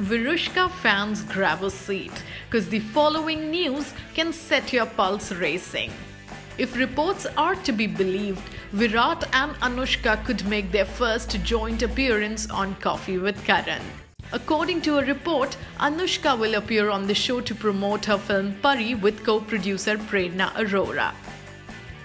Virushka fans grab a seat because the following news can set your pulse racing. If reports are to be believed, Virat and Anushka could make their first joint appearance on Coffee with Karan. According to a report, Anushka will appear on the show to promote her film Pari with co producer Prerna Arora,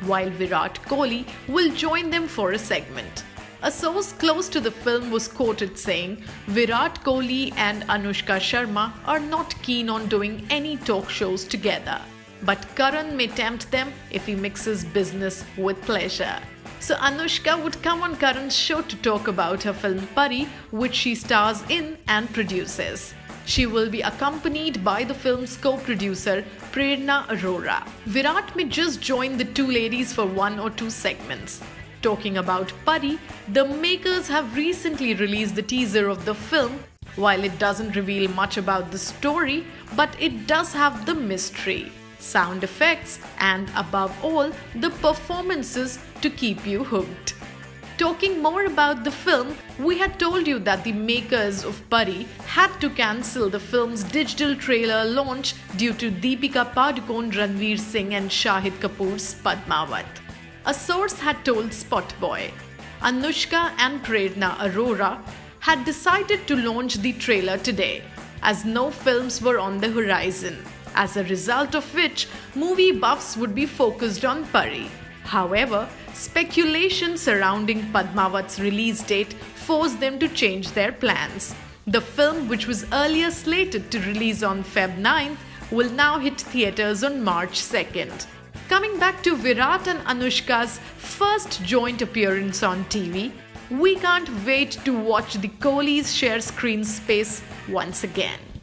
while Virat Kohli will join them for a segment. A source close to the film was quoted saying Virat Kohli and Anushka Sharma are not keen on doing any talk shows together. But Karan may tempt them if he mixes business with pleasure. So Anushka would come on Karan's show to talk about her film Pari, which she stars in and produces. She will be accompanied by the film's co-producer Prerna Arora. Virat may just join the two ladies for one or two segments. Talking about Pari, the makers have recently released the teaser of the film. While it doesn't reveal much about the story, but it does have the mystery, sound effects, and above all, the performances to keep you hooked. Talking more about the film, we had told you that the makers of Pari had to cancel the film's digital trailer launch due to Deepika Padukone, Ranveer Singh, and Shahid Kapoor's Padmavat. A source had told Spotboy. Anushka and Prerna Arora had decided to launch the trailer today, as no films were on the horizon, as a result of which movie buffs would be focused on Pari. However, speculation surrounding Padmavat's release date forced them to change their plans. The film, which was earlier slated to release on Feb 9th, will now hit theaters on March 2nd. Coming back to Virat and Anushka's first joint appearance on TV, we can't wait to watch the Kohlis share screen space once again.